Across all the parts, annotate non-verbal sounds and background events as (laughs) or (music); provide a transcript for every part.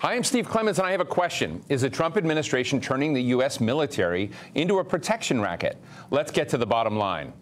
Hi, I'm Steve Clemons, and I have a question. Is the Trump administration turning the U.S. military into a protection racket? Let's get to the bottom line.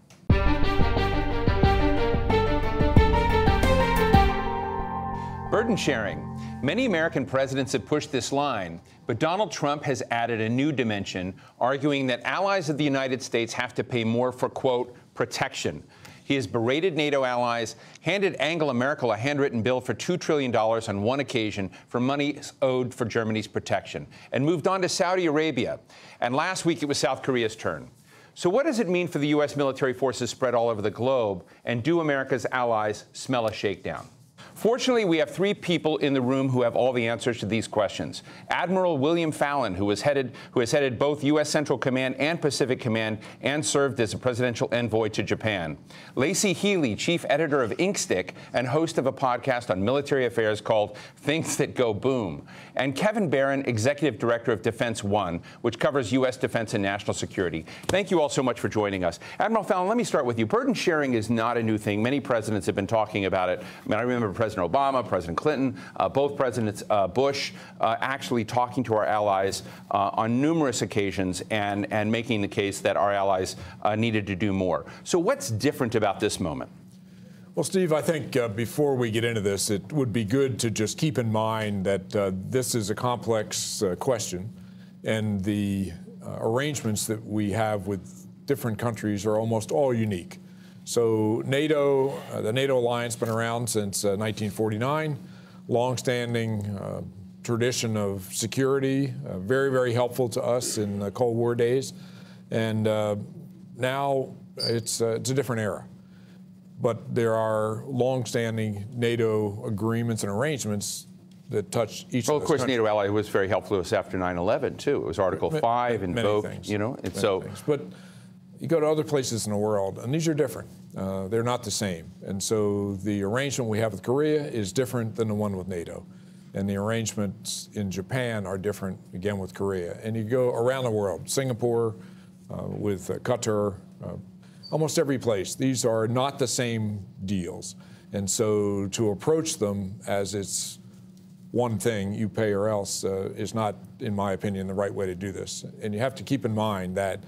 Burden sharing. Many American presidents have pushed this line, but Donald Trump has added a new dimension, arguing that allies of the United States have to pay more for, quote, protection. He has berated NATO allies, handed Angela Merkel a handwritten bill for $2 trillion on one occasion for money owed for Germany's protection, and moved on to Saudi Arabia. And last week it was South Korea's turn. So, what does it mean for the U.S. military forces spread all over the globe? And do America's allies smell a shakedown? Fortunately, we have three people in the room who have all the answers to these questions. Admiral William Fallon, who has headed, who has headed both U.S. Central Command and Pacific Command and served as a presidential envoy to Japan. Laicie Heeley, chief editor of Inkstick and host of a podcast on military affairs called Things That Go Boom. And Kevin Baron, executive director of Defense One, which covers U.S. defense and national security. Thank you all so much for joining us. Admiral Fallon, let me start with you. Burden sharing is not a new thing. Many presidents have been talking about it. I mean, I remember President Obama, President Clinton, uh, both Presidents uh, Bush uh, actually talking to our allies on numerous occasions and, and making the case that our allies needed to do more. So, what's different about this moment? Well, Steve, I think uh, before we get into this, it would be good to just keep in mind that uh, this is a complex uh, question, and the arrangements that we have with different countries are almost all unique. So NATO, uh, the NATO alliance, been around since uh, 1949, longstanding uh, tradition of security, uh, very, very helpful to us in the Cold War days. And uh, now it's, uh, it's a different era. But there are longstanding NATO agreements and arrangements that touch each well, of, of course, countries. NATO ally was very helpful to us after 9/11 too. It was Article Five invoked, you know, and so. Things. But you go to other places in the world, and these are different. Uh, they're not the same. And so the arrangement we have with Korea is different than the one with NATO. And the arrangements in Japan are different, again, with Korea. And you go around the world, Singapore, uh, with uh, Qatar, uh, almost every place. These are not the same deals. And so to approach them as it's one thing, you pay or else, uh, is not, in my opinion, the right way to do this. And you have to keep in mind that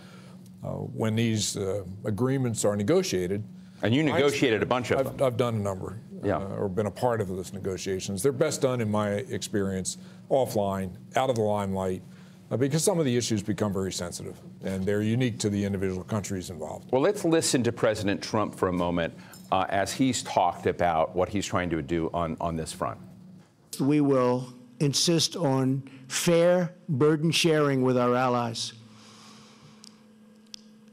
when these uh, agreements are negotiated. And you negotiated a bunch of I've, them. I've done a number, yeah. Uh, or been a part of those negotiations. They're best done, in my experience, offline, out of the limelight, uh, because some of the issues become very sensitive and they're unique to the individual countries involved. Well, let's listen to President Trump for a moment uh, as he's talked about what he's trying to do on, on this front. We will insist on fair burden sharing with our allies.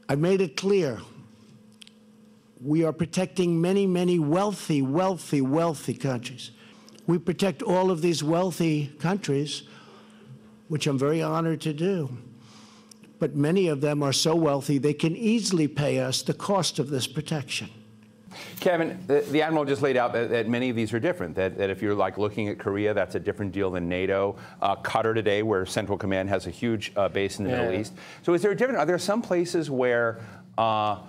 I made it clear we are protecting many, many wealthy, wealthy, wealthy countries. We protect all of these wealthy countries, which I'm very honored to do. But many of them are so wealthy they can easily pay us the cost of this protection. Kevin, the, the, Admiral just laid out that, that, many of these are different. That, that, if you're like looking at Korea, that's a different deal than NATO. Uh, Qatar today, where Central Command has a huge uh, base in the yeah. Middle East. So is there a different? Are there some places where uh,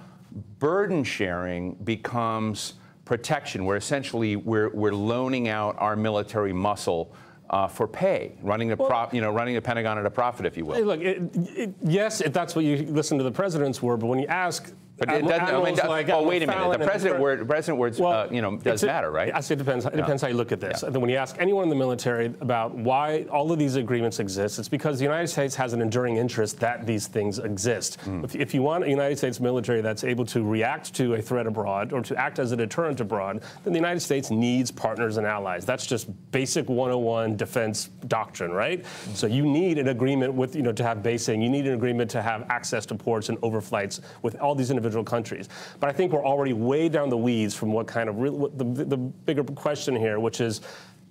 burden sharing becomes protection, where essentially we're, we're loaning out our military muscle? Uh, for pay, running the well, prop, you know, running the Pentagon at a profit, if you will. Hey, look, it, it, yes, if that's what you listen to the president's word, but when you ask but it doesn't, I mean, like, oh, wait a minute. The president word, president words, well, uh, you know, does a, matter, right? I say it depends. It yeah. depends how you look at this. Yeah. And then when you ask anyone in the military about why all of these agreements exist, it's because the United States has an enduring interest that these things exist. Mm. If, if, you want a United States military that's able to react to a threat abroad or to act as a deterrent abroad, then the United States needs partners and allies. That's just basic 101 defense doctrine, right? Mm. So you need an agreement with, you know, to have basing. You need an agreement to have access to ports and overflights with all these individual countries. But I think we're already way down the weeds from what kind of real, the, the bigger question here, which is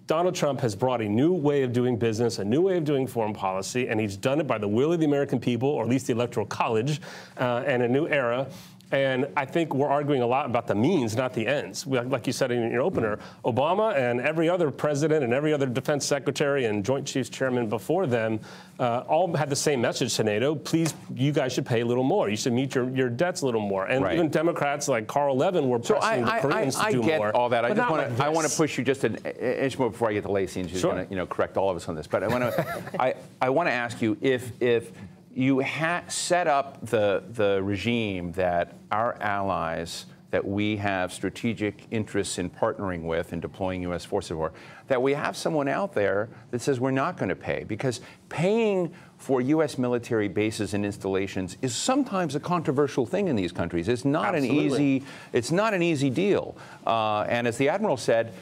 Donald Trump has brought a new way of doing business, a new way of doing foreign policy, and he's done it by the will of the American people, or at least the Electoral College, uh, and a new era. And I think we're arguing a lot about the means, not the ends. Like you said in your opener, Obama and every other president and every other defense secretary and Joint Chiefs chairman before them uh, all had the same message to NATO. Please, you guys should pay a little more. You should meet your, your debts a little more. And right. even Democrats like Carl Levin were pressing I, the Koreans I, I, to do more. I get all that. I just want to I want to push you just an inch more before I get to Laicie, and she's sure. going to you know correct all of us on this. But I want to (laughs) I, I want to ask you if if you ha- set up the, the regime that our allies that we have strategic interests in partnering with and deploying U.S. forces for, that we have someone out there that says we're not going to pay. Because paying for U.S. military bases and installations is sometimes a controversial thing in these countries. It's not Absolutely. an easy, it's not an easy deal. Uh, and as the admiral said,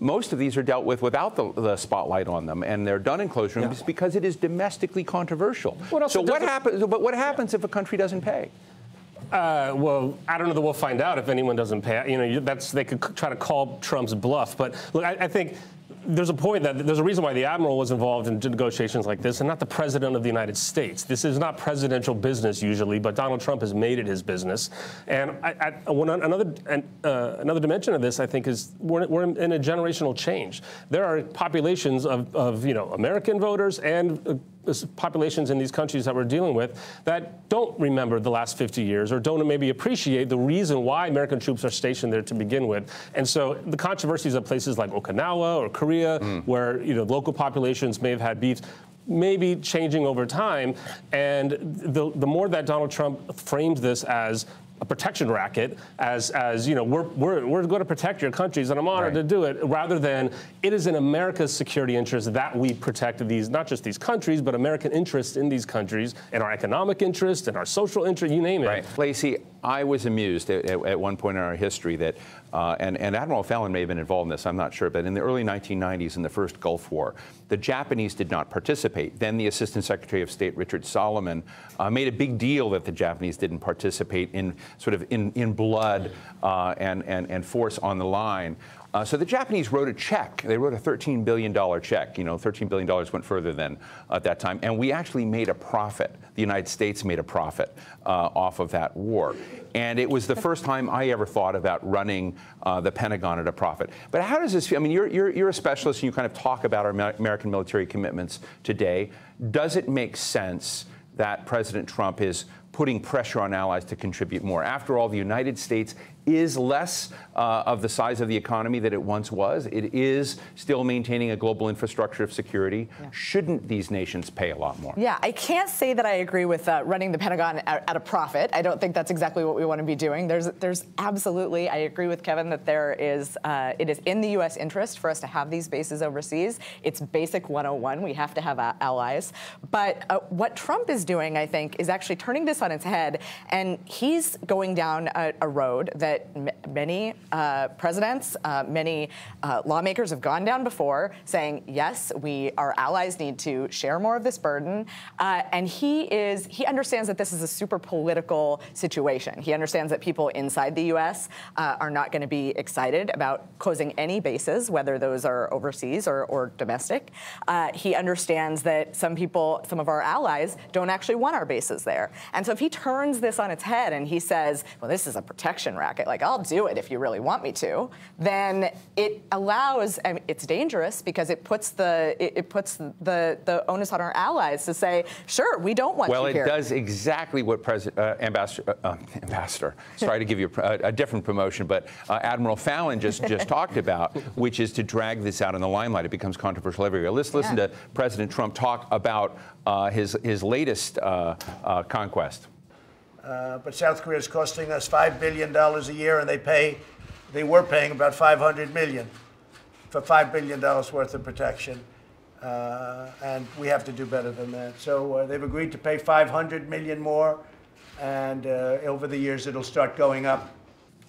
most of these are dealt with without the, the spotlight on them, and they're done in closed rooms yeah. because it is domestically controversial. What so what happens? But what happens yeah. if a country doesn't pay? Uh, well, I don't know that we'll find out if anyone doesn't pay. You know, that's they could try to call Trump's bluff. But look, I, I think there's a point that there's a reason why the admiral was involved in negotiations like this, and not the president of the United States. This is not presidential business usually, but Donald Trump has made it his business. And I, I, another uh, another dimension of this, I think, is we're, we're, in a generational change. There are populations of, of you know American voters and uh, populations in these countries that we're dealing with that don't remember the last 50 years or don't maybe appreciate the reason why American troops are stationed there to begin with. And so the controversies of places like Okinawa or Korea, mm. where you know local populations may have had beefs, maybe changing over time. And the, the more that Donald Trump frames this as a protection racket as, as you know, we're, we're, we're going to protect your countries, and I'm honored right. to do it, rather than it is in America's security interest that we protect these, not just these countries, but American interests in these countries, and our economic interest, and our social interest, you name it. Right. Laicie, I was amused at, at, at one point in our history that, uh, and, and Admiral Fallon may have been involved in this, I'm not sure, but in the early 1990s, in the first Gulf War, the Japanese did not participate. Then the Assistant Secretary of State, Richard Solomon, uh, made a big deal that the Japanese didn't participate in sort of in, in blood uh, and, and, and force on the line. Uh, so the Japanese wrote a check. They wrote a $13 billion check. You know, $13 billion went further than at that time. And we actually made a profit. The United States made a profit uh, off of that war. And it was the first time I ever thought about running uh, the Pentagon at a profit. But how does this feel? I mean, you're, you're, you're a specialist and you kind of talk about our American military commitments today. Does it make sense that President Trump is putting pressure on allies to contribute more? After all, the United States is less uh, of the size of the economy that it once was. It is still maintaining a global infrastructure of security. Yeah. Shouldn't these nations pay a lot more? Yeah, I can't say that I agree with uh, running the Pentagon at, at, a profit. I don't think that's exactly what we want to be doing. There's, there's absolutely, I agree with Kevin that there is, uh, it is in the U.S. interest for us to have these bases overseas. It's basic 101. We have to have allies. But uh, what Trump is doing, I think, is actually turning this on its head, and he's going down a, a road that that many uh, presidents, uh, many uh, lawmakers have gone down before, saying yes, we our allies need to share more of this burden, uh, and he is he understands that this is a super political situation. He understands that people inside the U.S. Uh, are not going to be excited about closing any bases, whether those are overseas or, or domestic. Uh, he understands that some people, some of our allies, don't actually want our bases there, and so if he turns this on its head and he says, well, this is a protection racket like I'll do it if you really want me to, then it allows. I mean, it's dangerous because it puts the it, it, puts the the onus on our allies to say, sure, we don't want well, you here. Well, it does exactly what President uh, Ambassador uh, um, Ambassador. Sorry to give you a, a different promotion, but uh, Admiral Fallon just just (laughs) talked about, which is to drag this out in the limelight. It becomes controversial everywhere. Let's listen yeah. to President Trump talk about uh, his his latest uh, uh, conquest. Uh, but South Korea is costing us $5 billion a year, and they pay, they were paying about 500 million for $5 billion worth of protection. Uh, and we have to do better than that. So uh, they've agreed to pay 500 million more, and uh, over the years it'll start going up.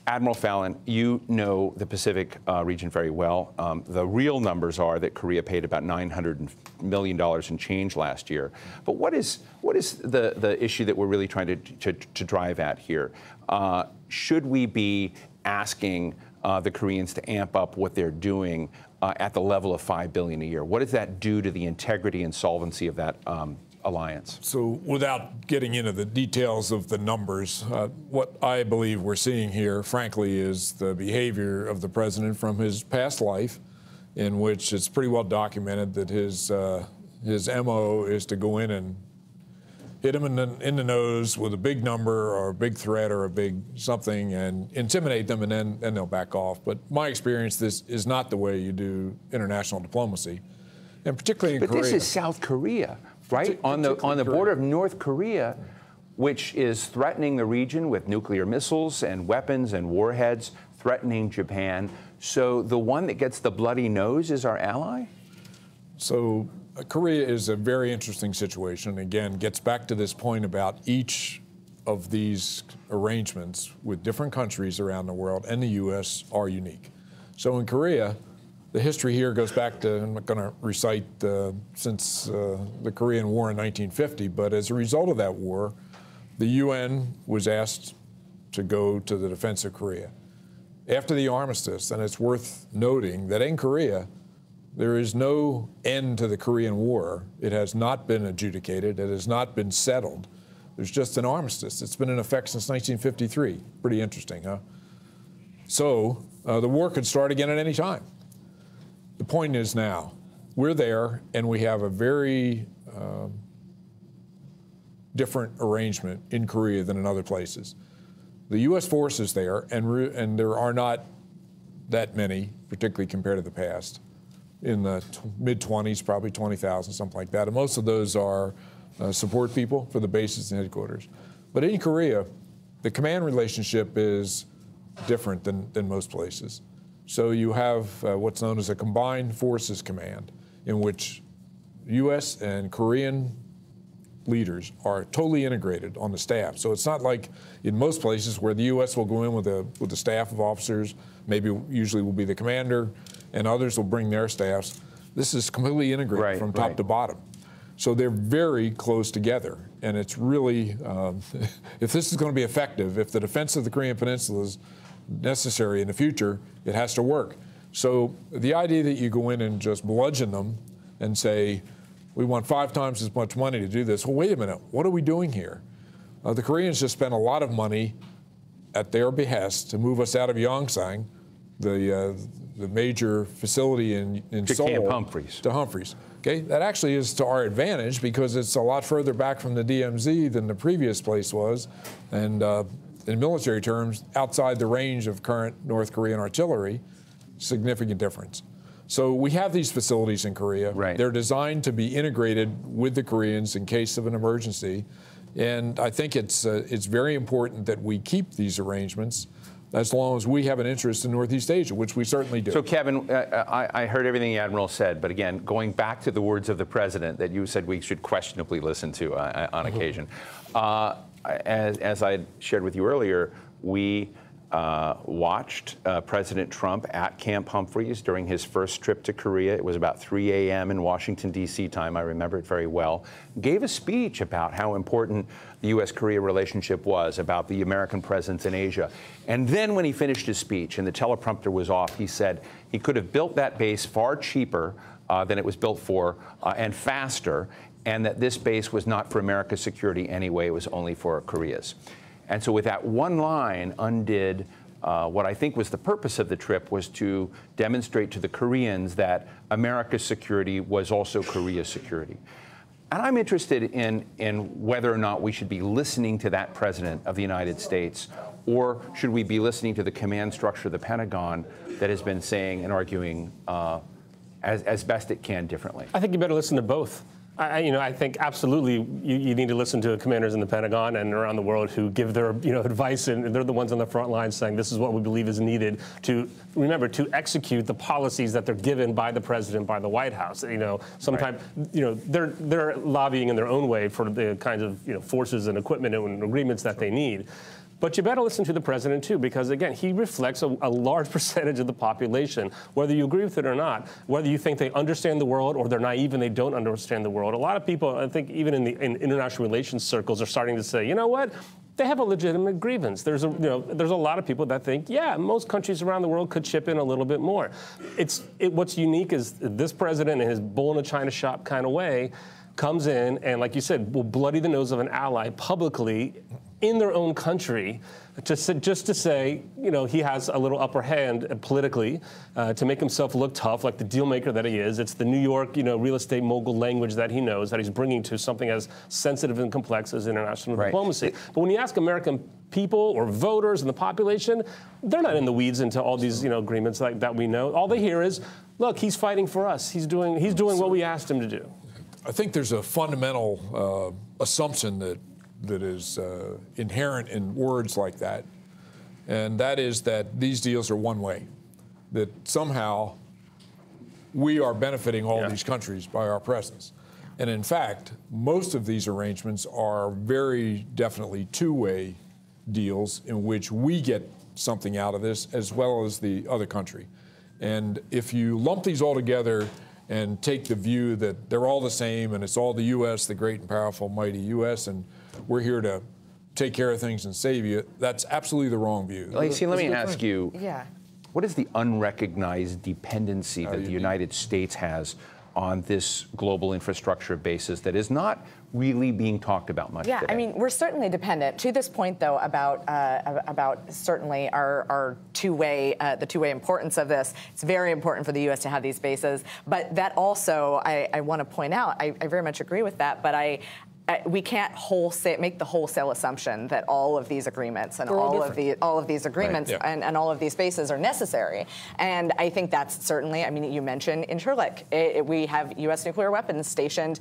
Admiral Fallon, you know the Pacific uh, region very well. Um, the real numbers are that Korea paid about $900 million in change last year. But what is, what is the, the issue that we're really trying to, to, to drive at here? Uh, should we be asking uh, the Koreans to amp up what they're doing uh, at the level of 5 billion a year? What does that do to the integrity and solvency of that, um, alliance? So, without getting into the details of the numbers, uh, what I believe we're seeing here, frankly, is the behavior of the president from his past life, in which it's pretty well documented that his uh, his mo is to go in and hit him in the, in the nose with a big number or a big threat or a big something and intimidate them, and then, then they'll back off. But my experience, this is not the way you do international diplomacy, and particularly in Korea but Korea. this is South Korea, right? on the on the border of North Korea, which is threatening the region with nuclear missiles and weapons and warheads, threatening Japan. So the one that gets the bloody nose is our ally. So uh, Korea is a very interesting situation. Again, gets back to this point about each of these arrangements with different countries around the world and the U.S. are unique. So in Korea, the history here goes back to, I'm not going to recite uh, since uh, the Korean War in 1950, but as a result of that war, the UN was asked to go to the defense of Korea. After the armistice, and it's worth noting that in Korea, there is no end to the Korean War. It has not been adjudicated. It has not been settled. There's just an armistice. It's been in effect since 1953. Pretty interesting, huh? So uh, the war could start again at any time. The point is now, we're there and we have a very um, different arrangement in Korea than in other places. The U.S. force is there, and, re- and there are not that many, particularly compared to the past in the t- mid 20s, probably 20,000, something like that. And most of those are uh, support people for the bases and headquarters. But in Korea, the command relationship is different than, than most places. So you have uh, what's known as a combined forces command, in which U.S. and Korean leaders are totally integrated on the staff. So it's not like in most places where the U.S. will go in with a with a staff of officers, maybe usually will be the commander, and others will bring their staffs. This is completely integrated Right, from top right. to bottom. So they're very close together, and it's really, um, (laughs) if this is going to be effective, if the defense of the Korean Peninsula is necessary in the future, it has to work. So the idea that you go in and just bludgeon them and say, we want five times as much money to do this. Well, wait a minute, what are we doing here? Uh, the Koreans just spent a lot of money at their behest to move us out of Yongsan, the uh, the major facility in, in To Seoul, Camp Humphreys. To Humphreys. Okay, that actually is to our advantage because it's a lot further back from the DMZ than the previous place was, and uh, in military terms, outside the range of current North Korean artillery, significant difference. So we have these facilities in Korea. Right. They're designed to be integrated with the Koreans in case of an emergency, and I think it's uh, it's very important that we keep these arrangements as long as we have an interest in Northeast Asia, which we certainly do. So, Kevin, uh, I, I heard everything the Admiral said, but again, going back to the words of the President that you said we should questionably listen to uh, on occasion. As, as I shared with you earlier, we uh, watched uh, President Trump at Camp Humphreys during his first trip to Korea. It was about 3 a.m. in Washington, D.C. time. I remember it very well. Gave a speech about how important the U.S. Korea relationship was, about the American presence in Asia. And then when he finished his speech and the teleprompter was off, he said he could have built that base far cheaper uh, than it was built for uh, and faster, and that this base was not for America's security anyway, it was only for Korea's. And so, with that one line, undid uh, what I think was the purpose of the trip was to demonstrate to the Koreans that America's security was also Korea's security. And I'm interested in, in whether or not we should be listening to that president of the United States, or should we be listening to the command structure of the Pentagon that has been saying and arguing uh, as, as best it can differently? I think you better listen to both. I, you know, I think absolutely you, you, need to listen to commanders in the Pentagon and around the world who give their, you know, (laughs) advice, and they're the ones on the front line saying this is what we believe is needed to remember to execute the policies that they're given by the president, by the White House. You know, sometimes, right. you know, they're they're lobbying in their own way for the kinds of you know forces and equipment and agreements that they need. But you better listen to the president too, because again, he reflects a, a, large (laughs) percentage of the population, whether you agree with it or not, whether you think they understand the world or they're naive and they don't understand the world. A lot of people, I think, even in the in international relations circles, are starting to say, you know what? They have a legitimate grievance. There's a, you know, there's a lot of people that think, yeah, most countries around the world could chip in a little bit more. It's it, what's unique is this president, in his bull in a china shop kind of way, comes in and, like you said, will bloody the nose of an ally publicly in their own country just, just to say, you know, he has a little upper hand politically uh, to make himself look tough, like the deal maker that he is. It's the New York, you know, real estate mogul language that he knows that he's bringing to something as sensitive and complex as international right. diplomacy. But when you ask American people or voters and the population, they're not in the weeds into all these, you know, agreements like that we know. All they hear is, look, he's fighting for us. He's doing, he's doing what we asked him to do. I think there's a fundamental uh, assumption that that is uh, inherent in words like that, and that is that these deals are one way, that somehow we are benefiting all yeah. these countries by our presence. And in fact, most of these arrangements are very definitely two way deals in which we get something out of this as well as the other country. And if you lump these all together and take the view that they're all the same and it's all the U.S., the great and powerful, mighty U.S., and we're here to take care of things and save you. That's absolutely the wrong view. Laicie, let me ask you. Yeah. What is the unrecognized dependency that the United States has on this global infrastructure basis that is not really being talked about much. Yeah, today. I mean, we're certainly dependent. To this point, though, about uh, about certainly our, our two-way uh, the two-way importance of this. It's very important for the U.S. to have these bases, but that also I, I want to point out. I, I very much agree with that, but I we can't wholesale make the wholesale assumption that all of these agreements and all, all of the all of these agreements right, yeah. and, and all of these bases are necessary. And I think that's certainly. I mean, you mentioned Incirlik. It, it, we have U.S. nuclear weapons stationed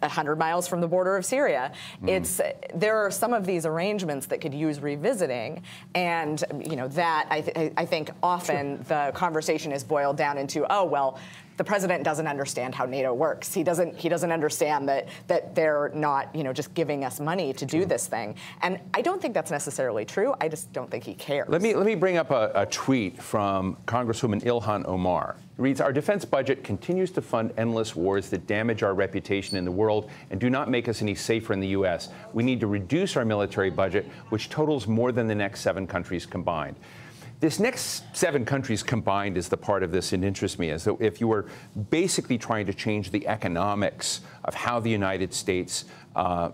100 miles from the border of Syria. Mm. It's there are some of these arrangements that could use revisiting, and you know that I, th- I think often sure. the conversation is boiled down into oh well the president doesn't understand how NATO works. He doesn't he doesn't understand that that they're not, you know, just giving us money to do this thing. And I don't think that's necessarily true. I just don't think he cares. Let me let me bring up a, a tweet from Congresswoman Ilhan Omar. It reads, Our defense budget continues to fund endless wars that damage our reputation in the world and do not make us any safer in the U.S. We need to reduce our military budget, which totals more than the next seven countries combined. This next seven countries combined is the part of this that interests me. As though if you were basically trying to change the economics of how the United States uh,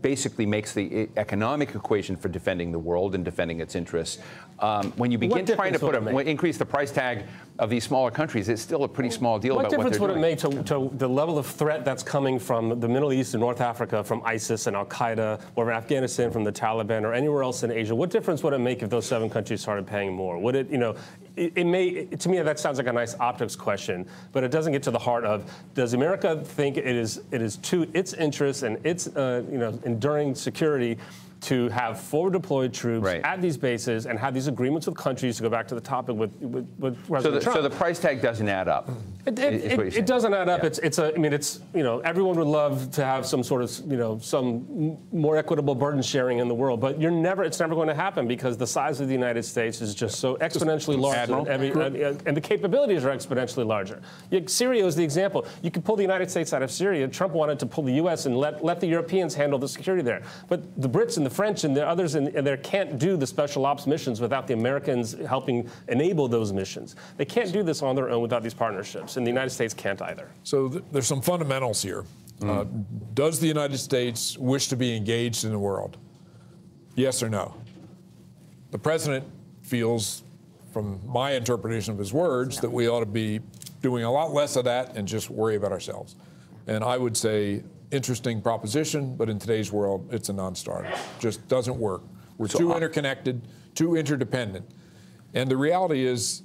basically makes the economic equation for defending the world and defending its interests. Um, when you begin trying to put a, increase the price tag of these smaller countries, it's still a pretty small deal what about what they're doing. Difference would it make to, to, the level of threat that's coming from the Middle East and North Africa, from ISIS and Al Qaeda, or from Afghanistan from the Taliban, or anywhere else in Asia? What difference would it make if those seven countries started paying more? Would it, you know, it, it may, to me, that sounds like a nice optics question, but it doesn't get to the heart of does America think it is it is to its interests and its, uh, you know, enduring security to have forward deployed troops right. at these bases and have these agreements with countries to go back to the topic with, with, with President so the, Trump. So the price tag doesn't add up. It, it, it, it doesn't add up. Yeah. It's, it's a, I mean, it's, you know, everyone would love to have some sort of, you know, some more equitable burden sharing in the world, but you're never, it's never going to happen because the size of the United States is just so exponentially large And, every, and, and, the capabilities are exponentially larger. Syria is the example. You could pull the United States out of Syria. Trump wanted to pull the U.S. and let, let the Europeans handle the security there. But the Brits and the French and the others others in, there can't do the special ops missions without the Americans helping enable those missions. They can't do this on their own without these partnerships, and the United States can't either. So th- there's some fundamentals here. Mm. Uh, does the United States wish to be engaged in the world? Yes or no? The president feels, from my interpretation of his words, no. that we ought to be doing a lot less of that and just worry about ourselves. And I would say interesting proposition, but in today's world, it's a non-starter. Just doesn't work. We're so too interconnected, too interdependent. And the reality is,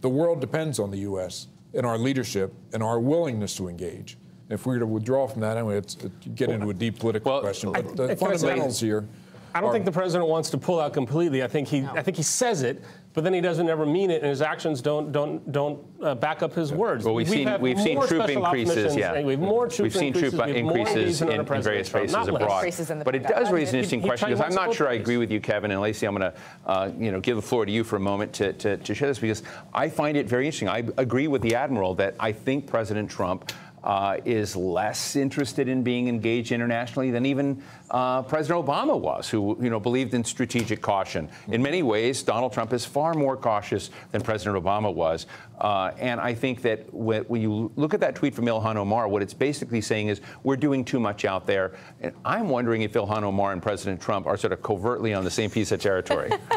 the world depends on the U.S. and our leadership and our willingness to engage. If we were to withdraw from that, anyway, it's, it, get into a deep political well, question. But I, the fundamentals here. I don't are, think the president wants to pull out completely. I think he, no. I think he says it, but then he doesn't ever mean it, and his actions don't don't don't uh, back up his words. Well, we've, we've seen we've seen troop increases. Yeah, we have more troop we've seen increases, troop increases in, in, various places abroad. But it does raise an interesting he, question because I'm not sure I agree with you, Kevin and Laicie. I'm going to uh, you know give the floor to you for a moment to, to to share this because I find it very interesting. I agree with the admiral that I think President Trump uh, is less interested in being engaged internationally than even uh, President Obama was, who you know believed in strategic caution. In many ways, Donald Trump is far more cautious than President Obama was. Uh, and I think that when, when, you look at that tweet from Ilhan Omar, what it's basically saying is we're doing too much out there. And I'm wondering if Ilhan Omar and President Trump are sort of covertly on the same piece of territory. (laughs)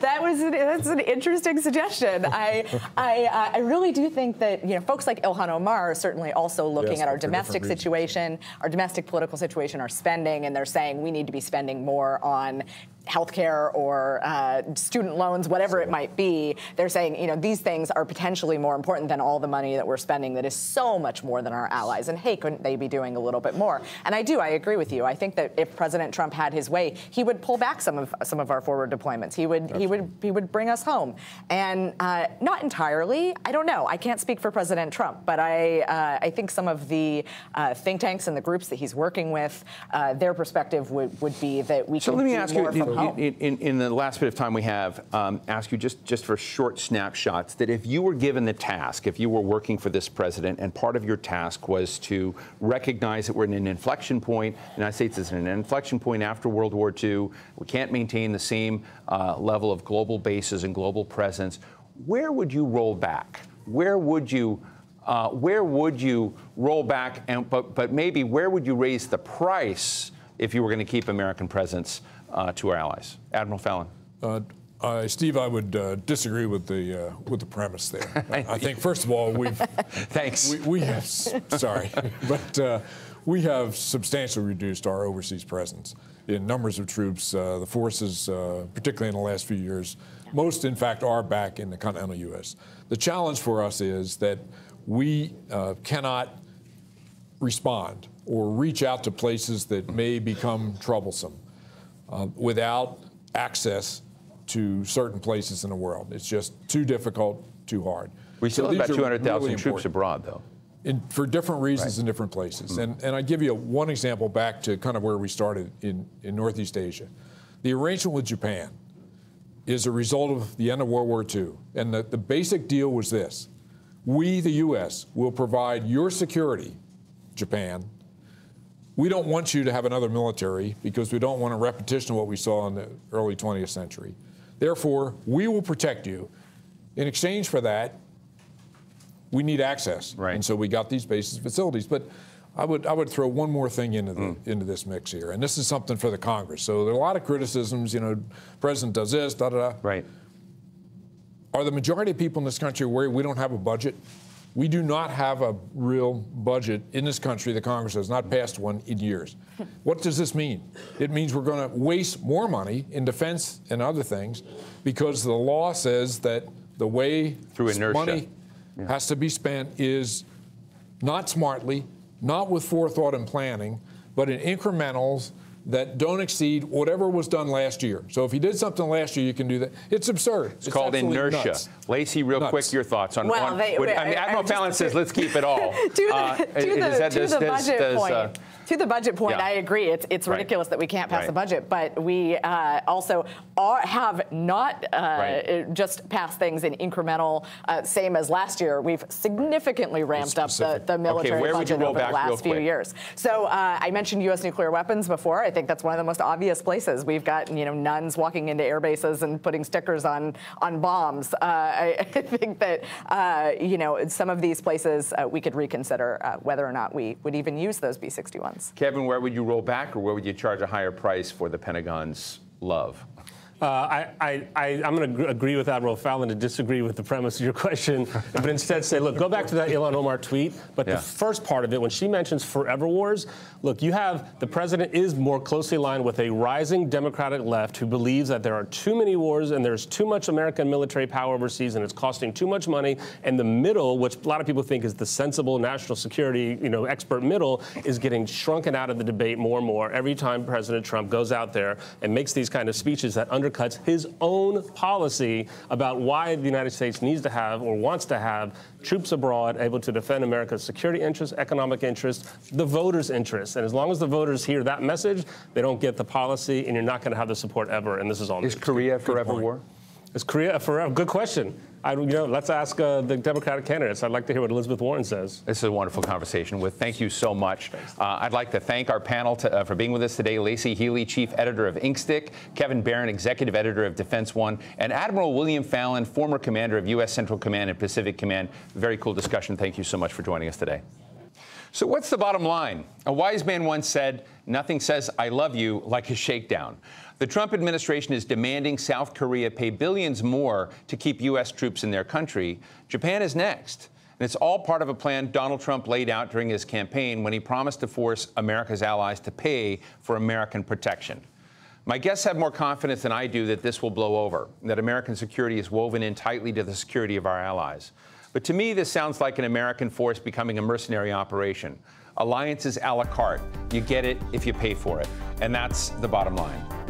that was an, that's an interesting suggestion. I I, uh, I really do think that you know folks like Ilhan Omar are certainly also looking yes, at our domestic situation, our domestic political situation, our spending, and they're saying we need to be spending more on healthcare or uh, student loans, whatever it might be, they're saying, you know, these things are potentially more important than all the money that we're spending that is so much more than our allies. And hey, couldn't they be doing a little bit more? And I do, I agree with you. I think that if President Trump had his way, he would pull back some of some of our forward deployments. He would Absolutely. he would he would bring us home. And uh, not entirely. I don't know. I can't speak for President Trump, but I uh, I think some of the uh, think tanks and the groups that he's working with, uh, their perspective would, would be that we so can let me do ask more you, in, in, in, the last bit of time we have, um, ask you just, just for short snapshots that if you were given the task, if you were working for this president, and part of your task was to recognize that we're in an inflection point, the United States is in an inflection point after World War II, we can't maintain the same uh, level of global bases and global presence, where would you roll back? Where would you uh, where would you roll back and but but maybe where would you raise the price if you were going to keep American presence uh, to our allies. Admiral Fallon. Uh, uh, Steve, I would uh, disagree with the uh, with the premise there. (laughs) I think first of all, we've (laughs) thanks. We, we have sorry, (laughs) but uh, we have substantially reduced our overseas presence in numbers of troops. Uh, the forces, particularly in the last few years, most in fact are back in the continental U.S. The challenge for us is that we cannot respond or reach out to places that may become troublesome uh, without access to certain places in the world. It's just too difficult, too hard. We still so have about 200,000 really troops abroad, though. In, for different reasons right. in different places. Mm-hmm. And, and I give you one example back to kind of where we started in, in Northeast Asia. The arrangement with Japan is a result of the end of World War II. And the, the basic deal was this we, the U.S., will provide your security, Japan, we don't want you to have another military because we don't want a repetition of what we saw in the early 20th century. Therefore, we will protect you. In exchange for that, we need access. Right. And so we got these bases and facilities. But I would I would throw one more thing into the mm. into this mix here, and this is something for the Congress. So there are a lot of criticisms. You know, president does this, da da da. Right. Are the majority of people in this country worried we don't have a budget? We do not have a real budget in this country. The Congress has not passed one in years. What does this mean? It means we're going to waste more money in defense and other things because the law says that the way Through inertia. money yeah. has to be spent is not smartly, not with forethought and planning, but in incrementals that don't exceed whatever was done last year. So if you did something last year, you can do that. It's absurd. It's, it's called inertia. Nuts. Laicie, real nuts. quick, your thoughts on. Well, on, they, would, I mean, Admiral Fallon says, (laughs) "Let's keep it all." to the, uh, to the, that, to does, the budget does, point. Uh, to the budget point, yeah. I agree. It's it's ridiculous right. that we can't pass right. the budget, but we uh, also are, have not uh, right. just passed things in incremental, uh, same as last year. We've significantly ramped up the, the military okay, budget over the last few years. So uh, I mentioned U.S. nuclear weapons before. I think that's one of the most obvious places. We've got you know nuns walking into air bases and putting stickers on on bombs. Uh, (laughs) I, I, think that uh, you know some of these places we could reconsider whether or not we would even use those B-61s. Kevin, where would you roll back or where would you charge a higher price for the Pentagon's love? Uh, I, I, I, am going to agree with Admiral Fallon to disagree with the premise of your question, (laughs) but instead say, look, go back to that Ilhan Omar tweet. But yeah. the first part of it, when she mentions forever wars, look, you have the president is more closely aligned with a rising Democratic left who believes that there are too many wars and there's too much American military power overseas and it's costing too much money. And the middle, which a lot of people think is the sensible national security, you know, expert middle, is getting shrunken out of the debate more and more every time President Trump goes out there and makes these kind of speeches that under undercuts his own policy about why the United States needs to have or wants to have troops abroad able to defend America's security interests, economic interests, the voters' interests. And as long as the voters hear that message, they don't get the policy, and you're not going to have the support ever. And this is all. Is Korea forever war? Is Korea a forever? Good question. I, you know, let's ask uh, the Democratic candidates. I'd like to hear what Elizabeth Warren says. This is a wonderful conversation. With thank you so much. Uh, I'd like to thank our panel to, uh, for being with us today. Laicie Heeley, chief editor of Inkstick, Kevin Baron, executive editor of Defense One, and Admiral William Fallon, former commander of U.S. Central Command and Pacific Command. Very cool discussion. Thank you so much for joining us today. So, what's the bottom line? A wise man once said, Nothing says I love you like a shakedown. The Trump administration is demanding South Korea pay billions more to keep U.S. troops in their country. Japan is next. And it's all part of a plan Donald Trump laid out during his campaign when he promised to force America's allies to pay for American protection. My guests have more confidence than I do that this will blow over, that American security is woven in tightly to the security of our allies. But to me, this sounds like an American force becoming a mercenary operation. Alliances a la carte. You get it if you pay for it. And that's the bottom line.